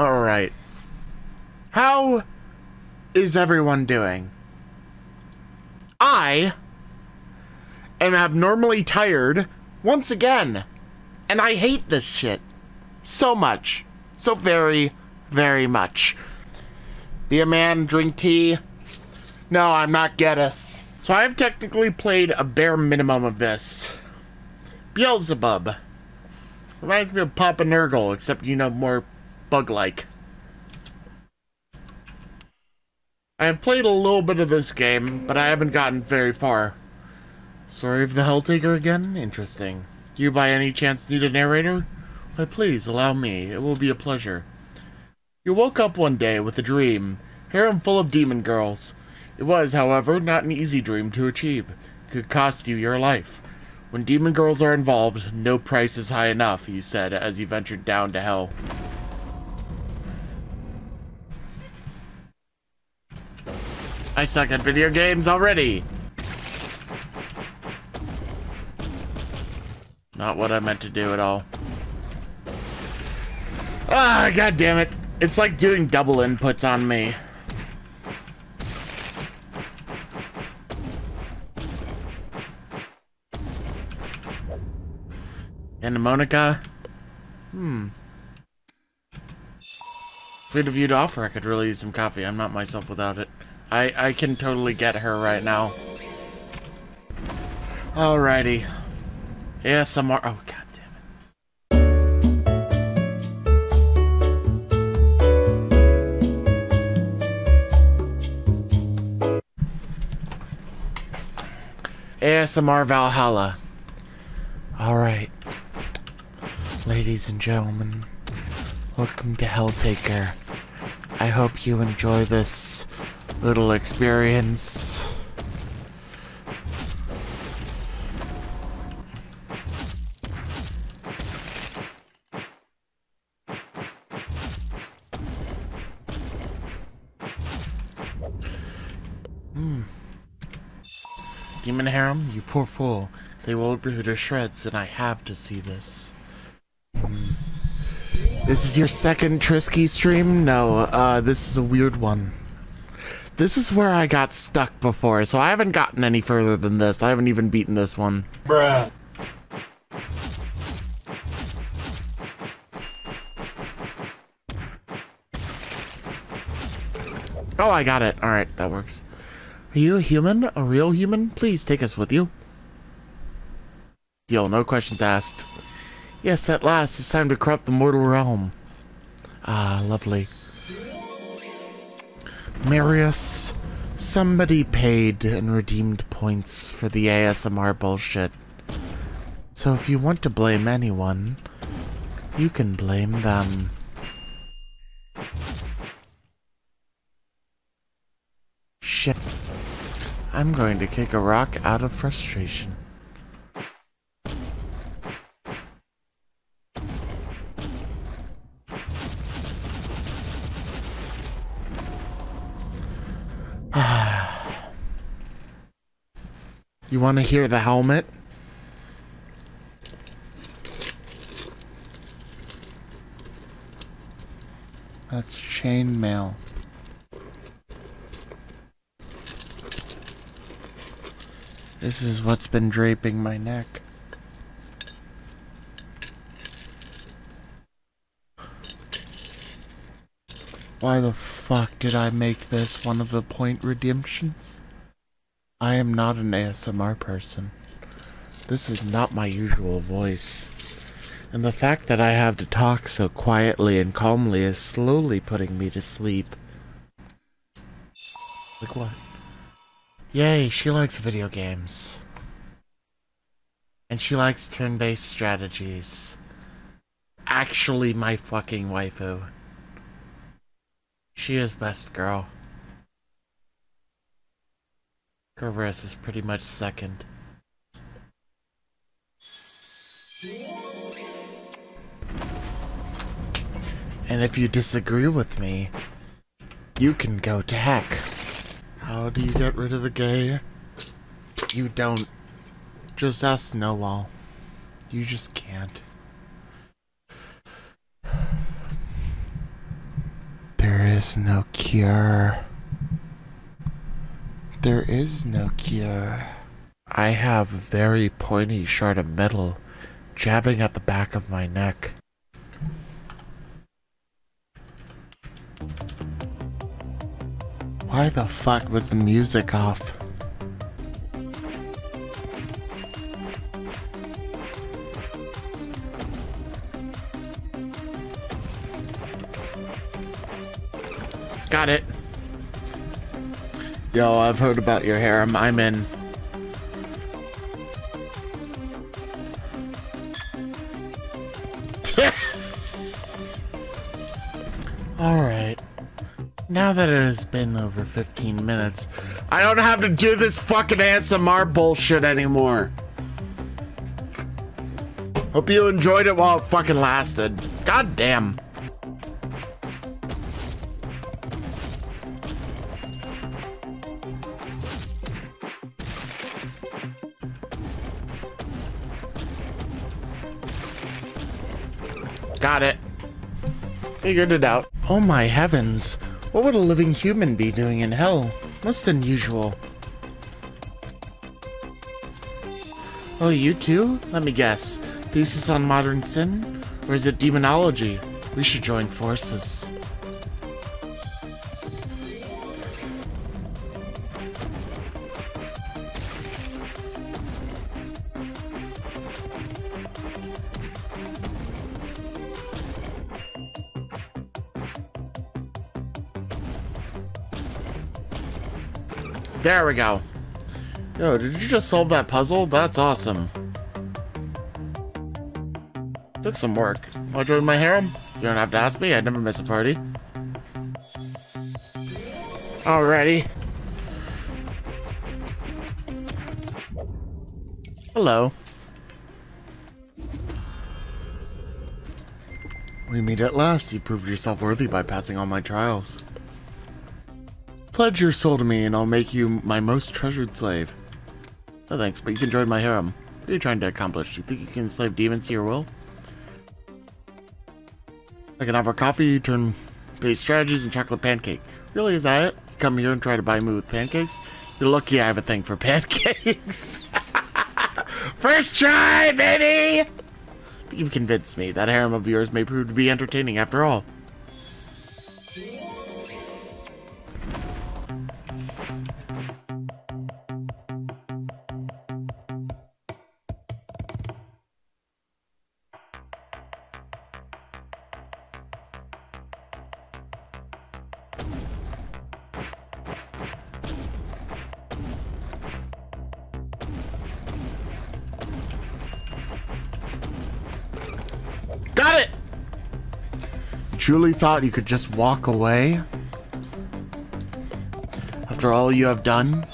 All right. How is everyone doing? I am abnormally tired once again. And I hate this shit so much. So very, very much. Be a man, drink tea. No, I'm not Geddes. So I've technically played a bare minimum of this. Beelzebub. Reminds me of Papa Nurgle, except you know more bug-like. I have played a little bit of this game, but I haven't gotten very far. Story of the Helltaker again? Interesting. Do you by any chance need a narrator? Why please, allow me. It will be a pleasure. You woke up one day with a dream, harem full of demon girls. It was, however, not an easy dream to achieve. It could cost you your life. When demon girls are involved, no price is high enough, you said as you ventured down to hell. I suck at video games already! Not what I meant to do at all. Ah, god damn it. It's like doing double inputs on me. Pandemonica? Hmm. Sweet of you to offer. I could really use some coffee. I'm not myself without it. I, I can totally get her right now. Alrighty. Yeah, some more. Oh, god. ASMR Valhalla. Alright. Ladies and gentlemen, welcome to Helltaker. I hope you enjoy this little experience. Hmm. Demon Harem, you poor fool. They will you to shreds, and I have to see this. Hmm. This is your second Trisky stream? No, uh, this is a weird one. This is where I got stuck before, so I haven't gotten any further than this. I haven't even beaten this one. Bruh. Oh, I got it. Alright, that works. Are you a human? A real human? Please take us with you. Deal, no questions asked. Yes, at last, it's time to corrupt the mortal realm. Ah, lovely. Marius, somebody paid and redeemed points for the ASMR bullshit. So if you want to blame anyone, you can blame them. Shit. I'm going to kick a rock out of frustration. You want to hear the helmet? That's chainmail. This is what's been draping my neck. Why the fuck did I make this one of the point redemptions? I am not an ASMR person. This is not my usual voice. And the fact that I have to talk so quietly and calmly is slowly putting me to sleep. Like what? Yay, she likes video games. And she likes turn-based strategies. Actually my fucking waifu. She is best girl. Cerberus is pretty much second. And if you disagree with me, you can go to heck. How do you get rid of the gay? You don't. Just ask Snowball. You just can't. There is no cure. There is no cure. I have a very pointy shard of metal jabbing at the back of my neck. Why the fuck was the music off? Got it. Yo, I've heard about your harem. I'm in. Alright. Now that it has been over 15 minutes, I don't have to do this fucking ASMR bullshit anymore. Hope you enjoyed it while it fucking lasted. God damn. Got it. Figured it out. Oh my heavens. What would a living human be doing in hell? Most unusual. Oh, you too? Let me guess. Thesis on modern sin? Or is it demonology? We should join forces. There we go. Yo, did you just solve that puzzle? That's awesome. Took some work. Want to join my harem? You don't have to ask me, I'd never miss a party. Alrighty. Hello. We meet at last. You proved yourself worthy by passing all my trials. Pledge your soul to me and I'll make you my most treasured slave. No thanks, but you can join my harem. What are you trying to accomplish? Do you think you can enslave demons to your will? I can offer coffee, turn based strategies, and chocolate pancake. Really, is that it? You come here and try to buy me with pancakes? You're lucky I have a thing for pancakes. First try, baby! You've convinced me. That harem of yours may prove to be entertaining after all. Got it! Truly thought you could just walk away? After all you have done?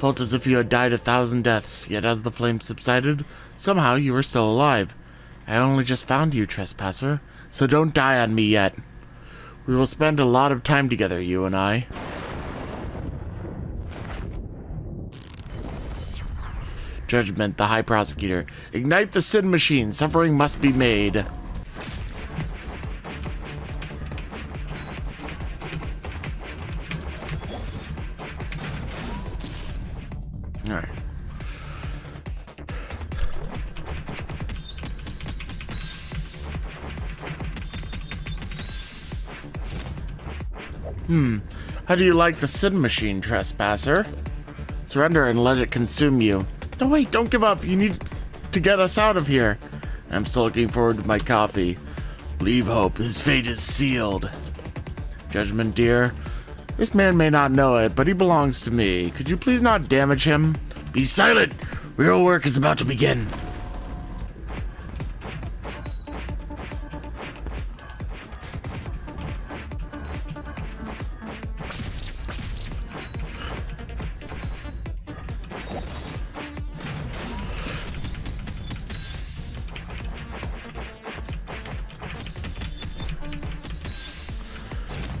Felt as if you had died a thousand deaths, yet as the flames subsided, somehow you were still alive. I only just found you, trespasser, so don't die on me yet. We will spend a lot of time together, you and I. Judgment, the High Prosecutor. Ignite the Sin Machine. Suffering must be made. Alright. Hmm. How do you like the Sin Machine, Trespasser? Surrender and let it consume you. No, wait, don't give up. You need to get us out of here. I'm still looking forward to my coffee. Leave hope. His fate is sealed. Judgment, dear. This man may not know it, but he belongs to me. Could you please not damage him? Be silent! Real work is about to begin.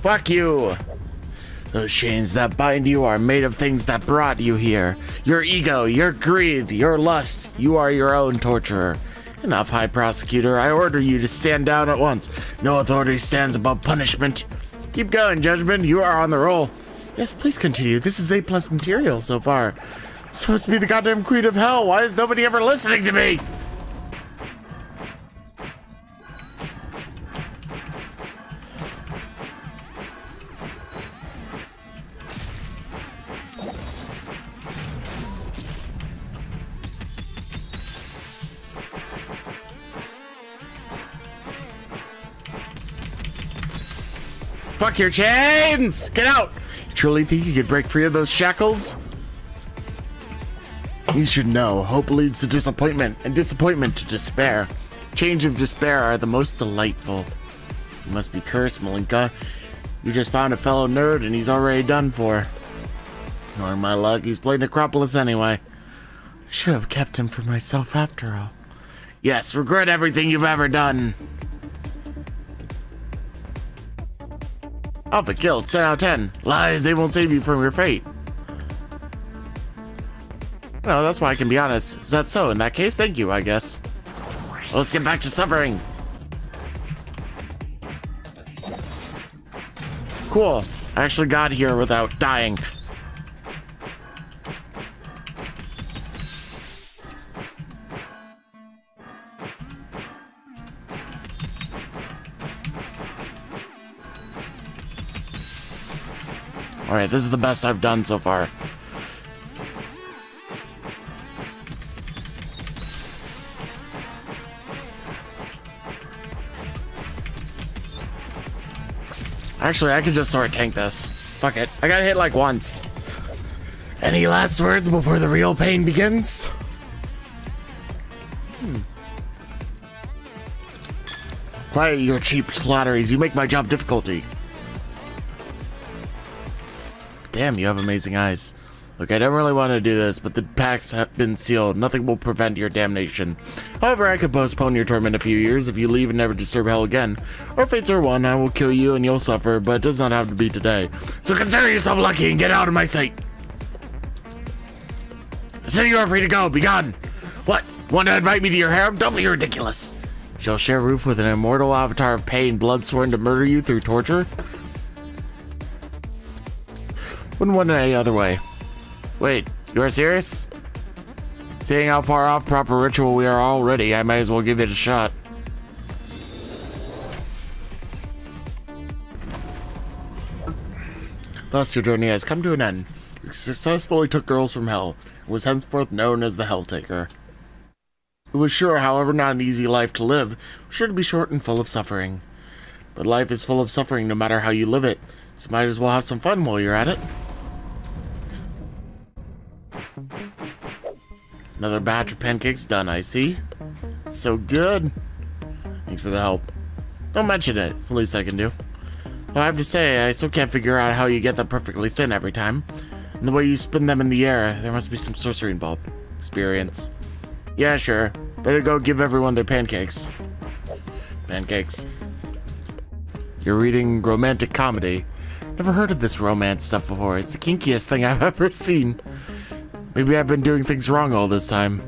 Fuck you! Those chains that bind you are made of things that brought you here. Your ego, your greed, your lust. You are your own torturer. Enough, High Prosecutor. I order you to stand down at once. No authority stands above punishment. Keep going, Judgment. You are on the roll. Yes, please continue. This is A plus material so far. I'm supposed to be the goddamn queen of hell. Why is nobody ever listening to me? Fuck your chains! Get out! You truly think you could break free of those shackles? You should know, hope leads to disappointment, and disappointment to despair. Change of despair are the most delightful. You must be cursed, Malina. You just found a fellow nerd and he's already done for. Knowing my luck, he's played Necropolis anyway. I should have kept him for myself after all. Yes, regret everything you've ever done. Alpha kills, 10 out of 10. Lies, they won't save you from your fate. No, that's why I can be honest. Is that so? In that case, thank you, I guess. Let's get back to suffering. Cool. I actually got here without dying. Alright, this is the best I've done so far. Actually, I could just sort of tank this. Fuck it. I got hit like once. Any last words before the real pain begins? Hmm. Quiet your cheap slatteries. You make my job difficulty. Damn, you have amazing eyes. Look, I don't really want to do this, but the pacts have been sealed. Nothing will prevent your damnation. However, I could postpone your torment a few years if you leave and never disturb hell again. Our fates are one, I will kill you and you'll suffer, but it does not have to be today. So consider yourself lucky and get out of my sight. So you are free to go. Be gone. What? Want to invite me to your harem? Don't be ridiculous. Shall share roof with an immortal avatar of pain, blood sworn to murder you through torture? Wouldn't want it any other way. Wait, you are serious? Seeing how far off proper ritual we are already, I might as well give it a shot. Thus, your journey has come to an end. You successfully took girls from hell, and was henceforth known as the Helltaker. It was sure, however, not an easy life to live, sure to be short and full of suffering. But life is full of suffering no matter how you live it, so might as well have some fun while you're at it. Another batch of pancakes done, I see. So good. Thanks for the help. Don't mention it. It's the least I can do. Well, I have to say, I still can't figure out how you get them perfectly thin every time. And the way you spin them in the air, there must be some sorcery involved. Experience. Yeah, sure. Better go give everyone their pancakes. Pancakes. You're reading romantic comedy. Never heard of this romance stuff before. It's the kinkiest thing I've ever seen. Maybe I've been doing things wrong all this time.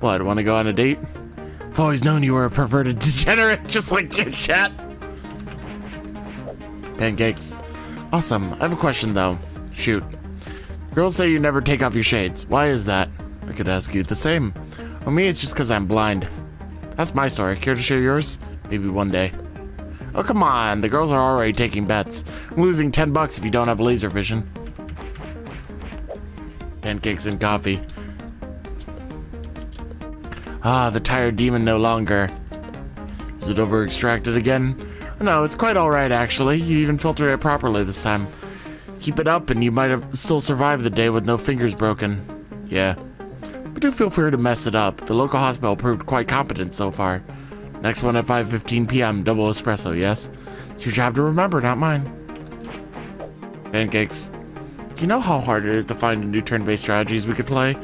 What, want to go on a date? I've always known you were a perverted degenerate, just like you, chat. Pancakes. Awesome. I have a question, though. Shoot. Girls say you never take off your shades. Why is that? I could ask you the same. For me, it's just because I'm blind. That's my story. Care to share yours? Maybe one day. Oh, come on. The girls are already taking bets. I'm losing 10 bucks if you don't have laser vision pancakes and coffee. Ah, the tired demon no longer. Is it over extracted again? No, it's quite alright actually. You even filtered it properly this time. Keep it up and you might have still survived the day with no fingers broken. Yeah. But do feel free to mess it up. The local hospital proved quite competent so far. Next one at 5.15 p.m. Double espresso, yes? It's your job to remember, not mine. Pancakes. You know how hard it is to find a new turn-based strategies we could play?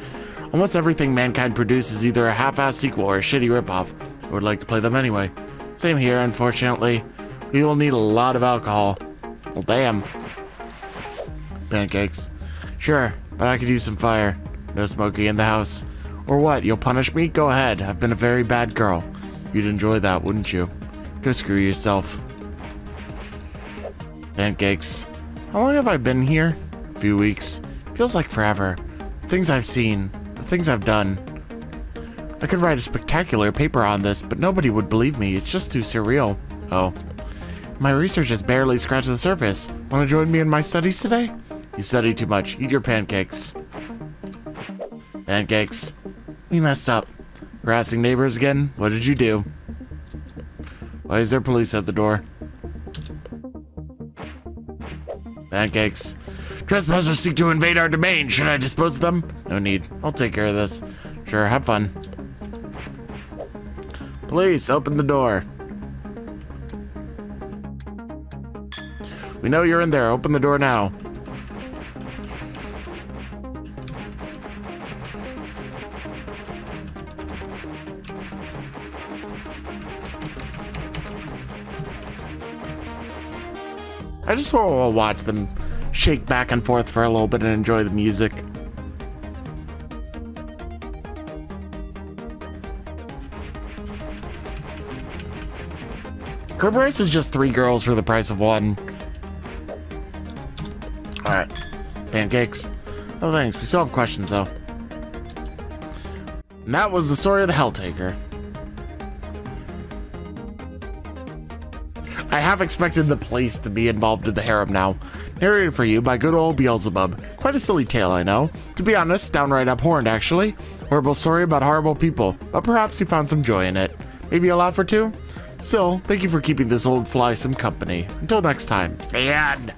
Almost everything Mankind produces is either a half-ass sequel or a shitty ripoff. I would like to play them anyway. Same here, unfortunately. We will need a lot of alcohol. Well, damn. Pancakes. Sure, but I could use some fire. No smoking in the house. Or what, you'll punish me? Go ahead, I've been a very bad girl. You'd enjoy that, wouldn't you? Go screw yourself. Pancakes. How long have I been here? Few weeks. Feels like forever. Things I've seen, the things I've done. I could write a spectacular paper on this, but nobody would believe me. It's just too surreal. Oh. My research has barely scratched the surface. Want to join me in my studies today? You study too much. Eat your pancakes. Pancakes. We messed up. Harassing neighbors again? What did you do? Why is there police at the door? Pancakes. Trespassers seek to invade our domain. Should I dispose of them? No need. I'll take care of this. Sure, have fun. Police, open the door. We know you're in there. Open the door now. I just want to watch them shake back and forth for a little bit and enjoy the music. Race is just three girls for the price of one. Alright. Pancakes. Oh, thanks. We still have questions, though. And that was the story of the Helltaker. I have expected the police to be involved in the harem now. Narrated for you by good old Beelzebub. Quite a silly tale, I know. To be honest, downright abhorrent, actually. Horrible story about horrible people, but perhaps you found some joy in it. Maybe a laugh for two? Still, thank you for keeping this old fly some company. Until next time. The end.